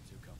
into come.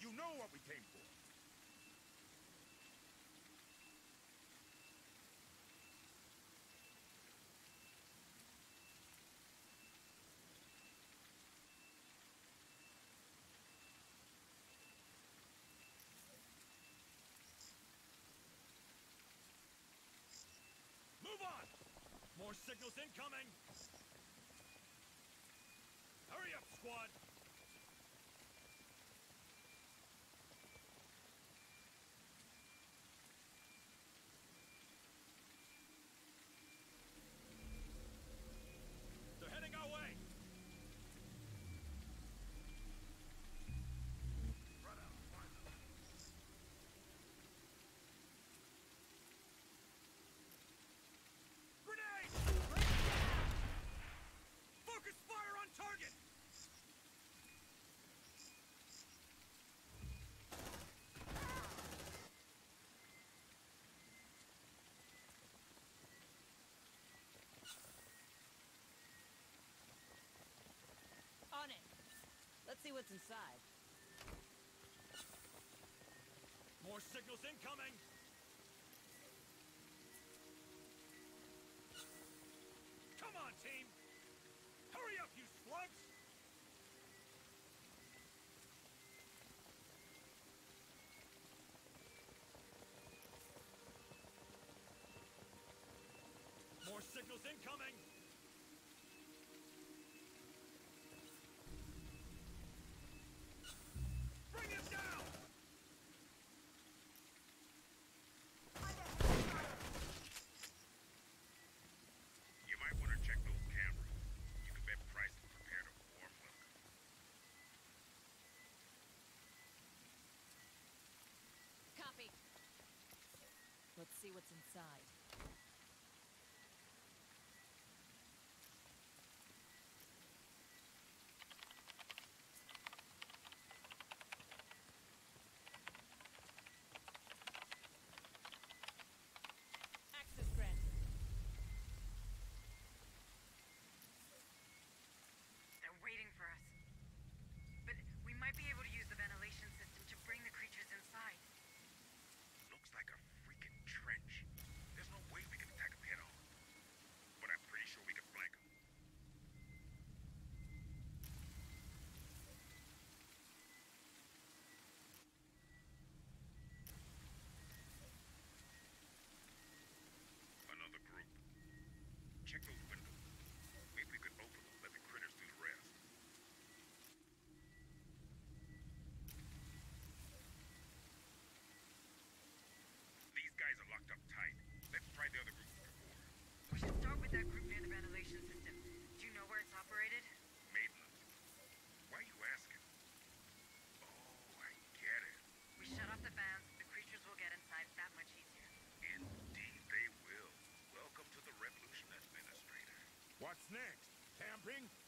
You know what we came for. Move on! More signals incoming! Hurry up, squad! see what's inside. More signals incoming! Come on, team! Hurry up, you slugs! More signals incoming! see what's inside. What's next? Camping?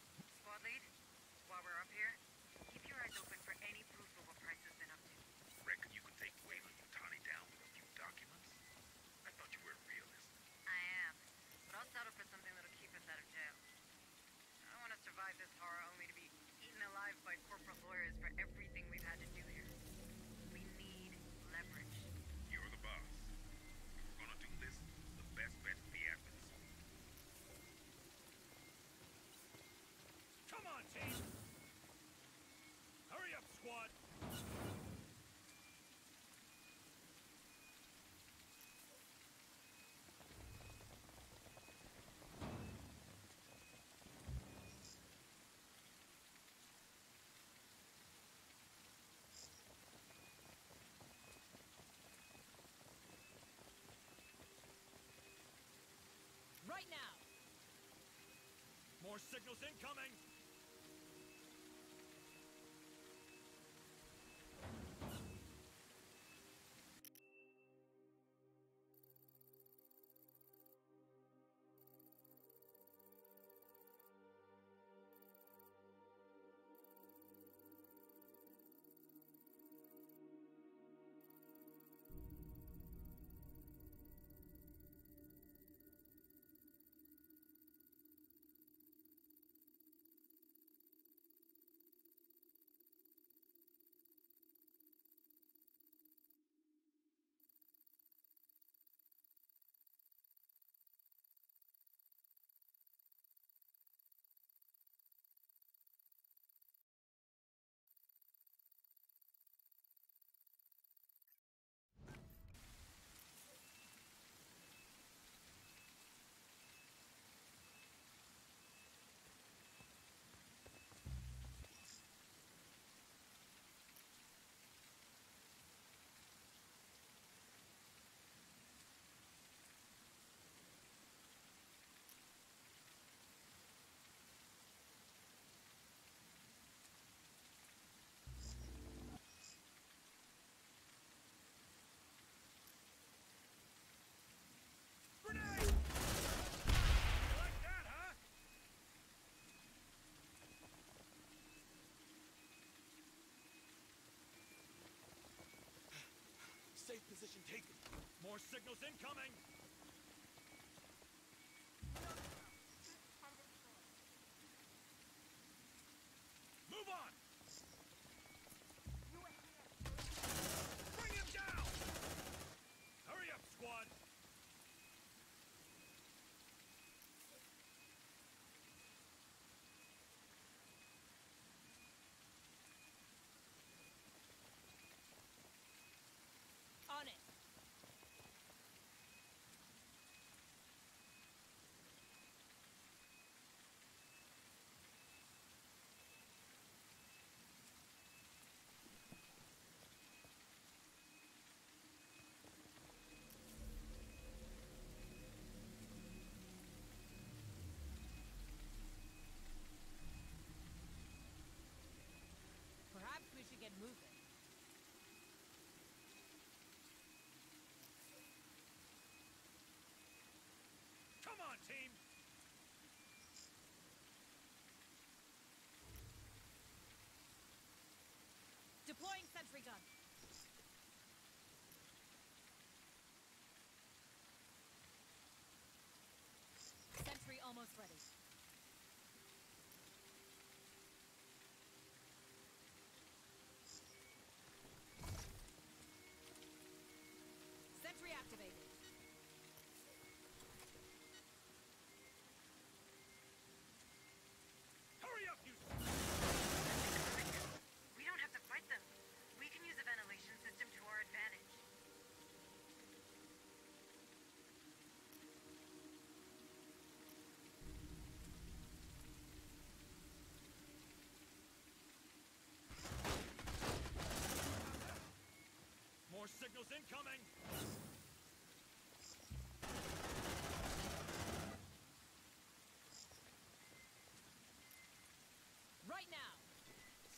More signals incoming! Position taken. More signals incoming! Deploying sentry gun.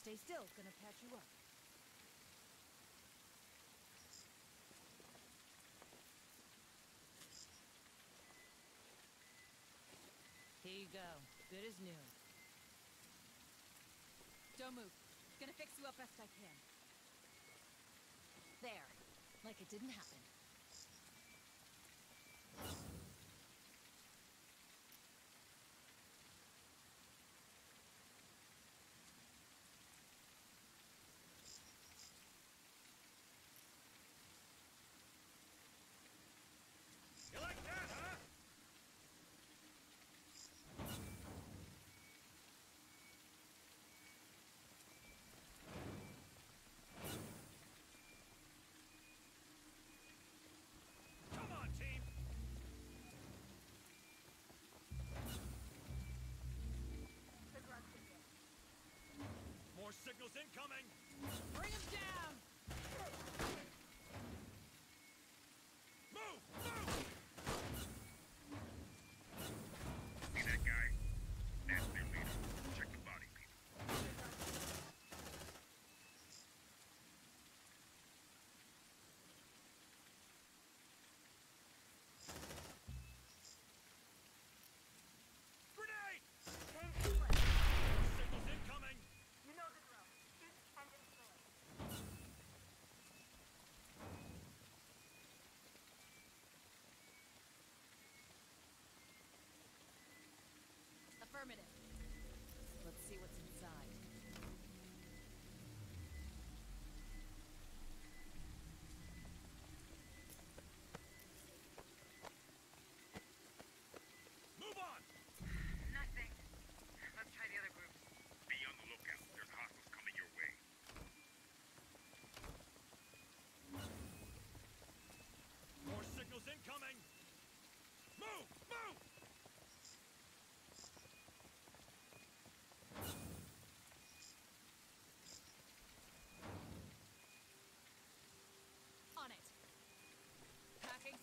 Stay still, gonna patch you up. Here you go. Good as new. Don't move. Gonna fix you up best I can. There. Like it didn't happen. More signals incoming! Bring him down!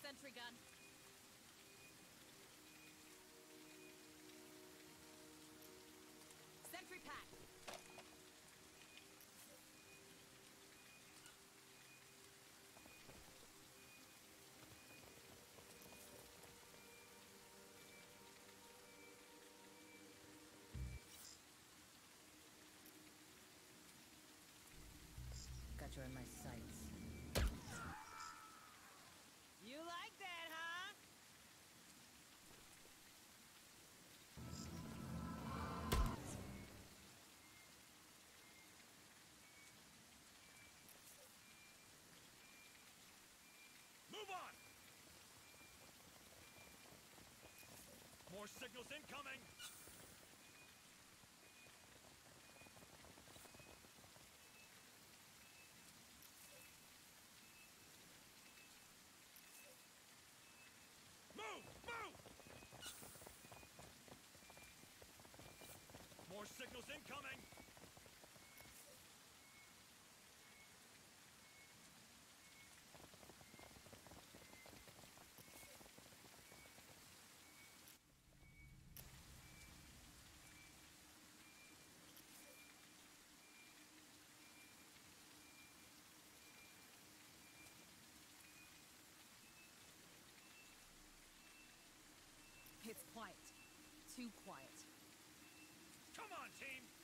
sentry gun. Sentry pack. Got you in my sights. Move on! More signals incoming! Move! Move! More signals incoming! too quiet. Come on, team!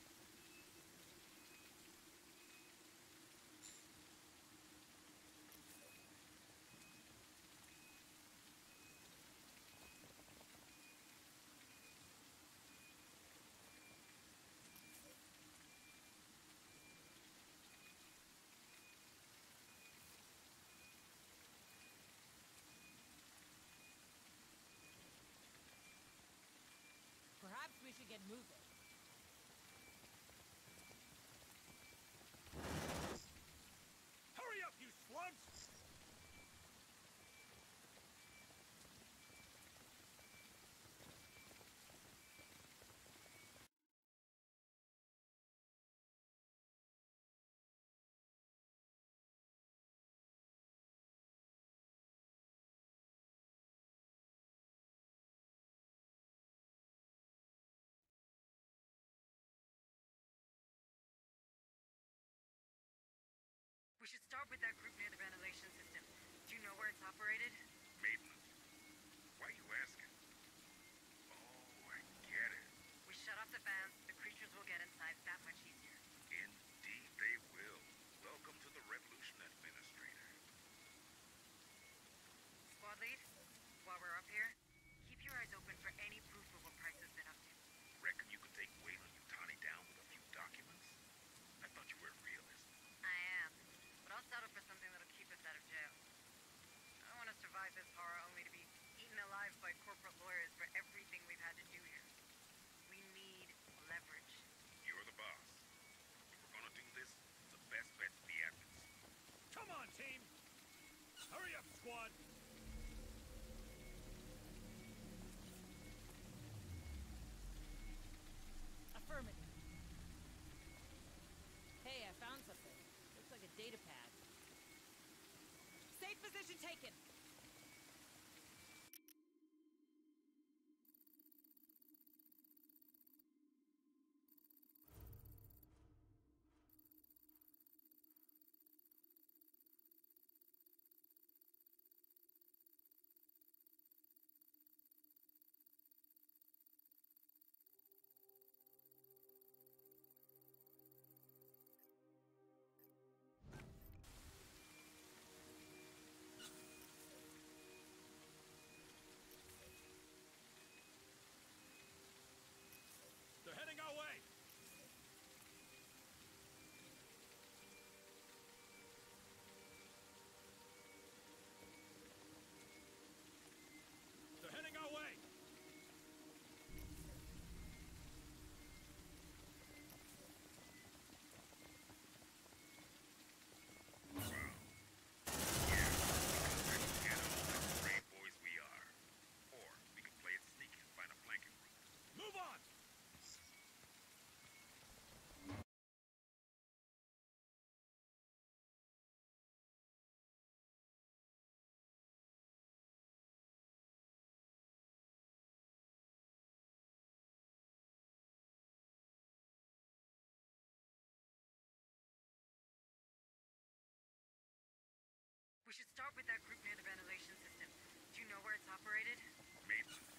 should start with that group near the ventilation system. Do you know where it's operated? team! Hurry up, squad! Affirmative. Hey, I found something. Looks like a data pad. Safe position taken! We should start with that group near the ventilation system. Do you know where it's operated? Maybe.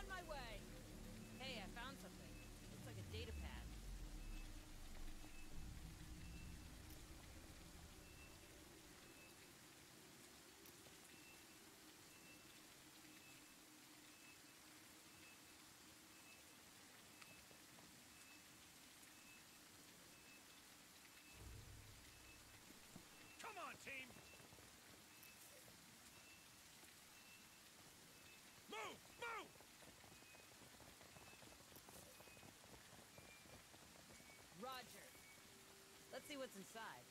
On my way! Hey, I found something. Looks like a data pad. team. see what's inside.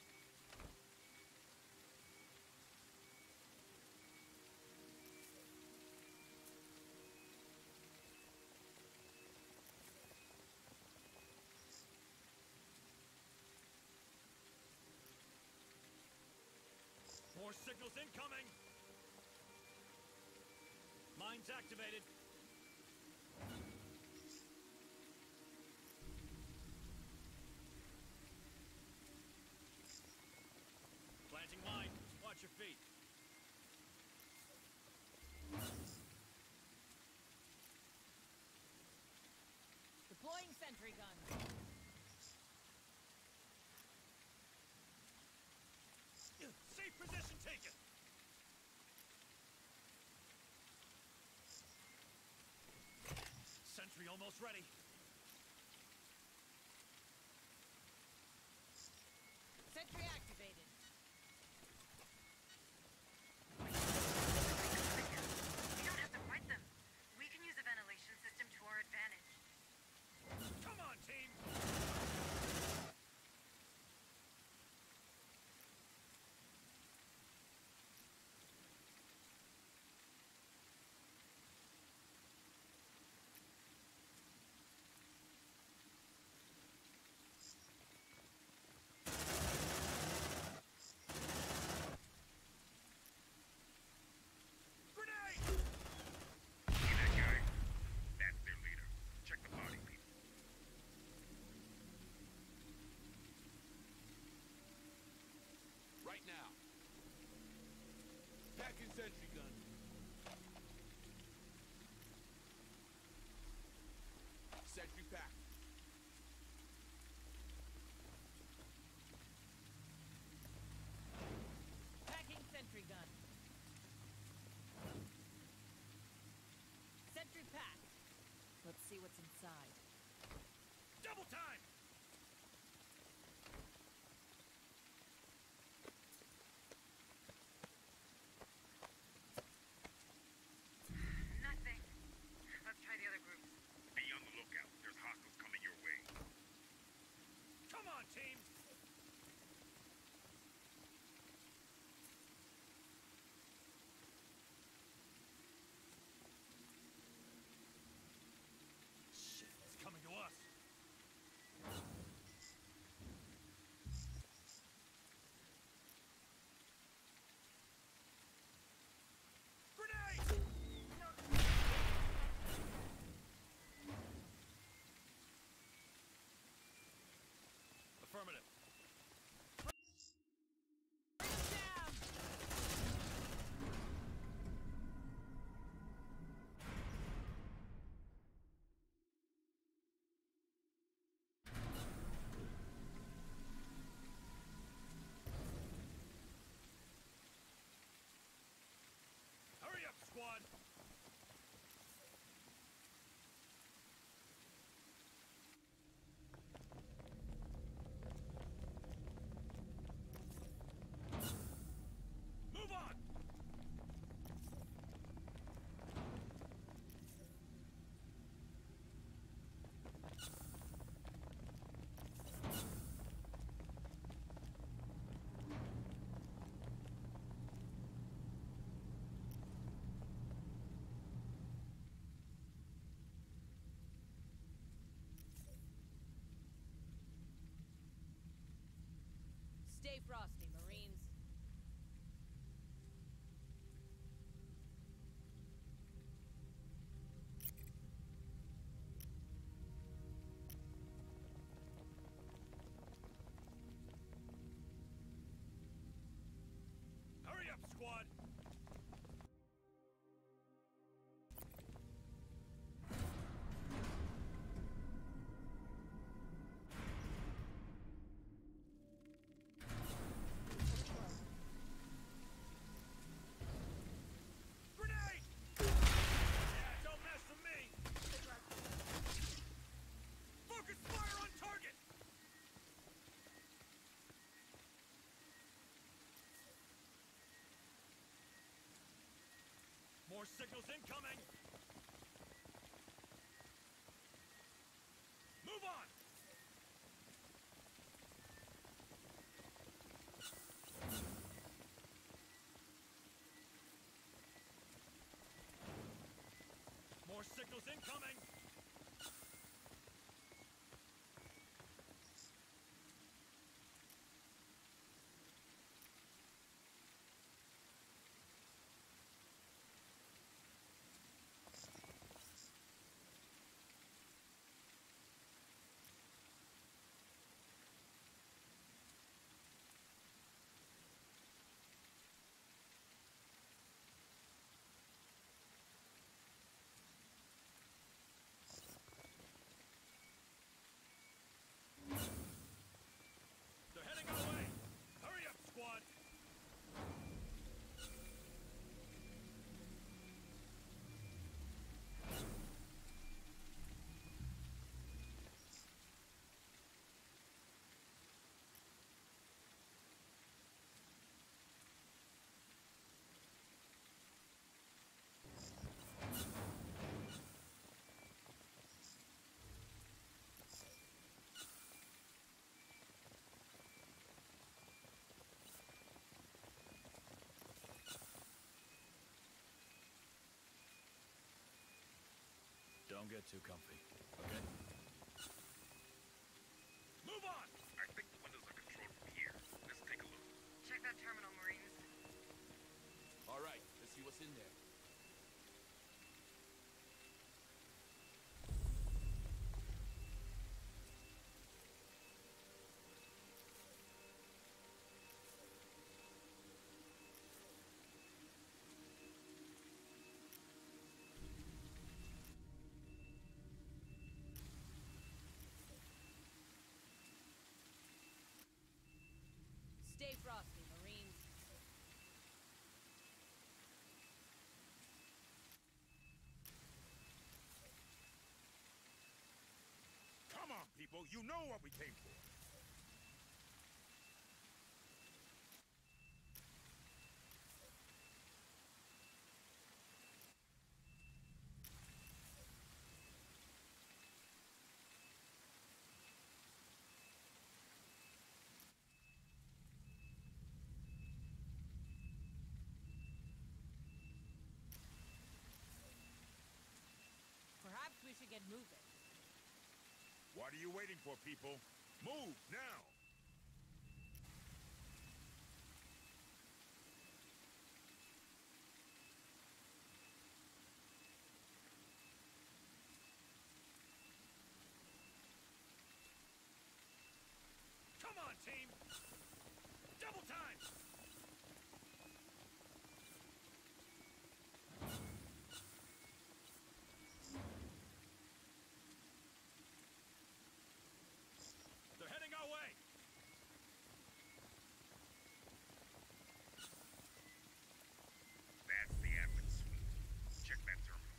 More signals incoming! Mines activated. Almost ready. inside. Double time! Bifrost. More signals incoming! Move on! More signals incoming! They're heading our way! Hurry up, squad! Don't get too comfy, okay? Move on! I think the windows are controlled from here. Let's take a look. Check that terminal, Marines. All right, let's see what's in there. People. You know what we came for. Perhaps we should get moving. What are you waiting for, people? Move now! Come on, team! Double time! They're heading our way! That's the admin suite. Check that terminal.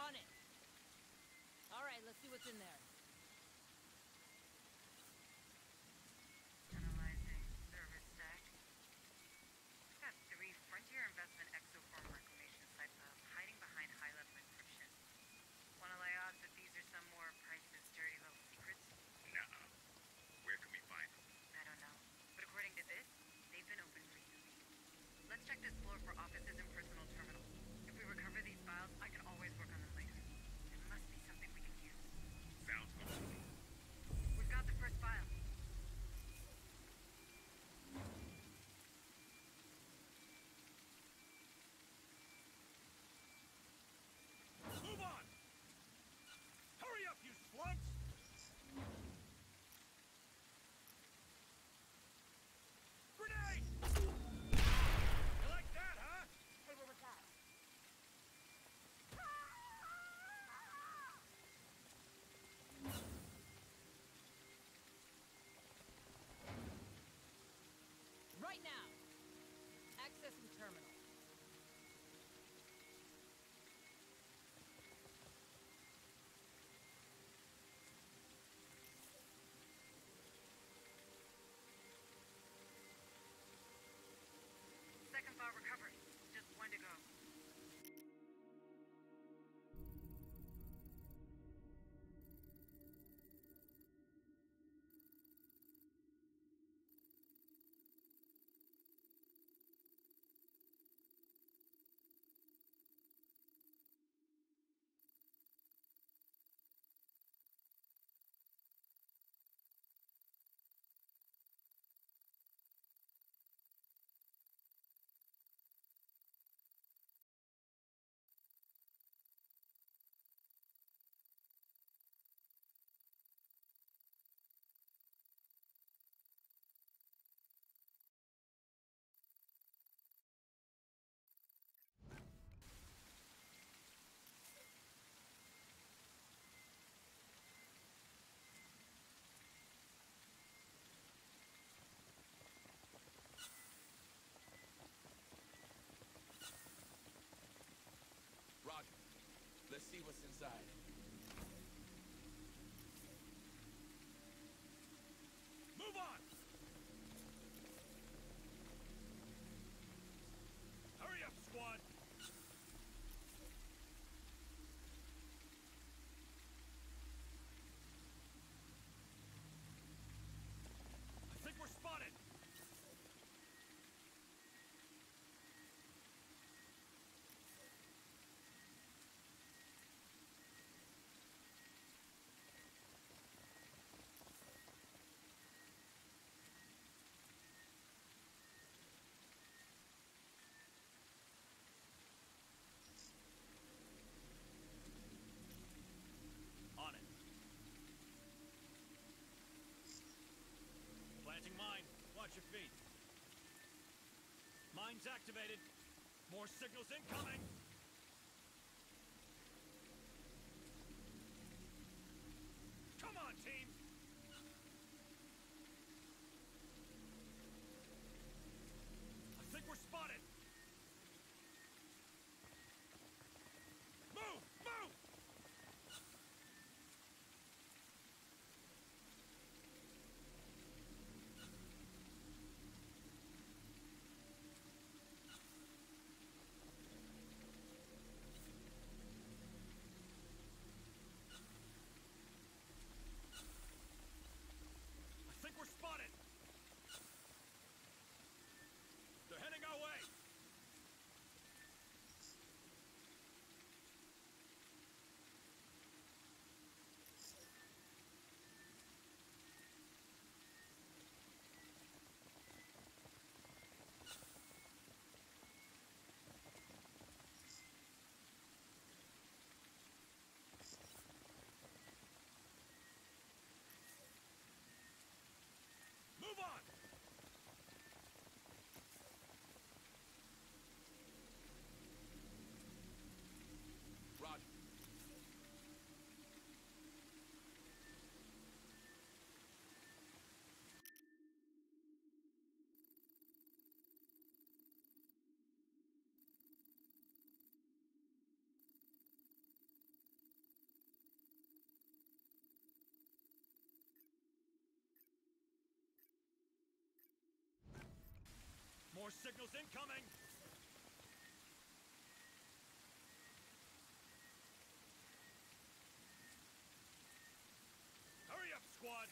On it. All right, let's see what's in there. inside. Mines activated. More signals incoming! More signals incoming! Hurry up, squad!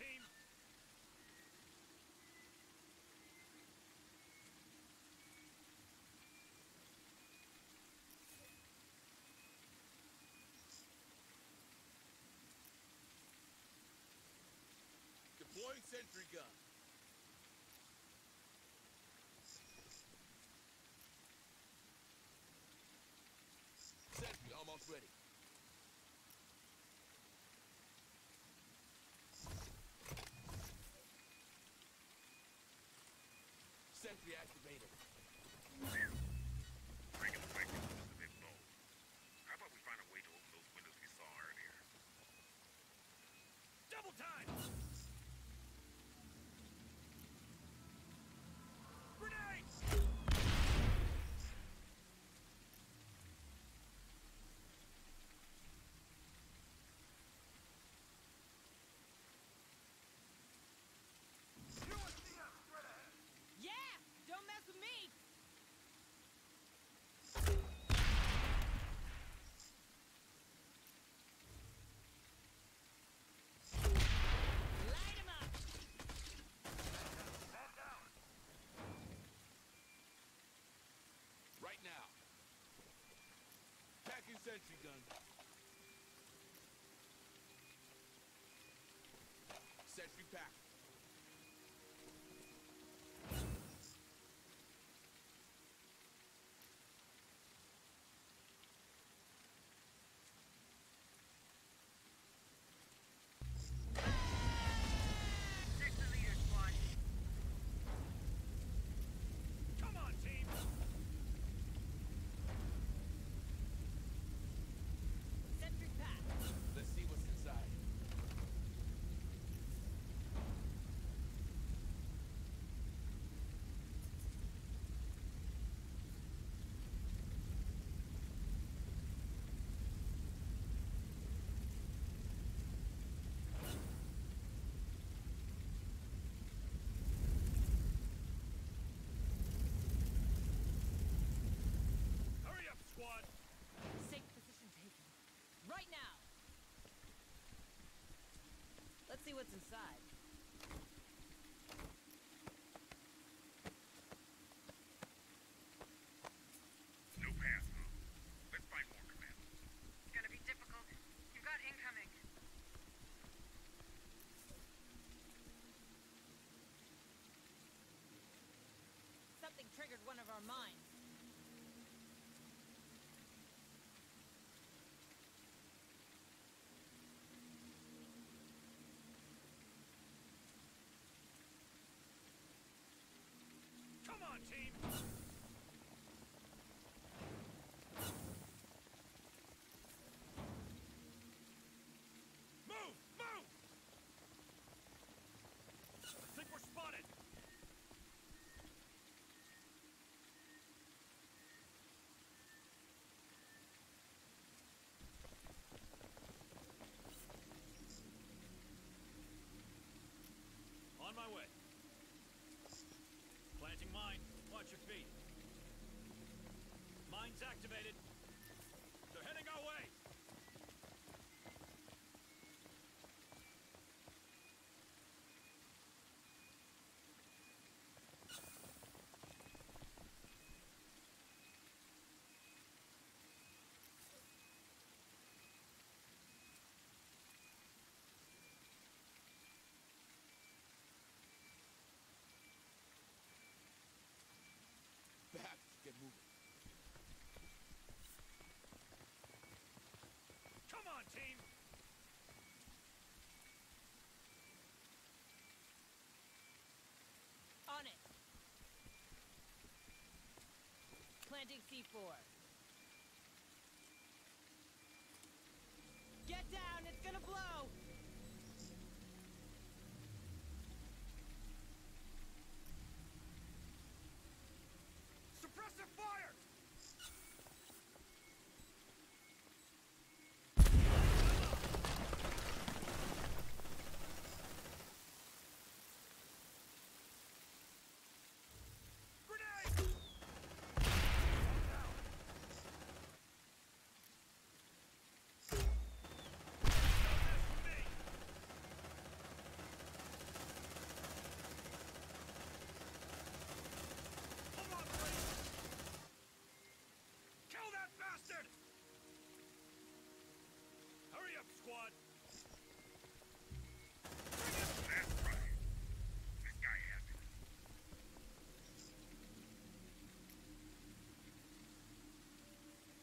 team. Deploying sentry gun. sentry gun. Sentry pack. squad. Safe position taken. Right now. Let's see what's inside. Team! Move! Move! I think we're spotted! On my way. Planting mine. Watch your feet. Mine's activated. They're heading our way. Back. Get moving. Come on, team! On it. Planting C4. Get down, it's gonna blow! Suppressive fire! Grenade! Down. Don't mess with me! Hold on, please! Kill that bastard! Hurry up, squad! Bring it! That's right. This guy has it.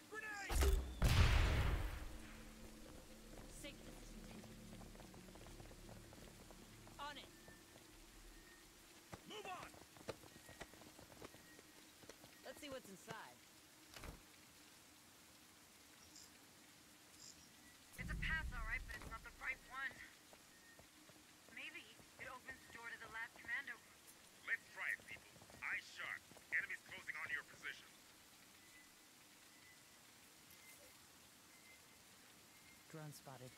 Grenade! Safe position taken. On it. Move on! Let's see what's inside. It's a pass, all right, but it's not the right one. Maybe it opens the door to the last commando room. Let's try it, people. Eyes sharp. Enemies closing onto your position. Drone spotted.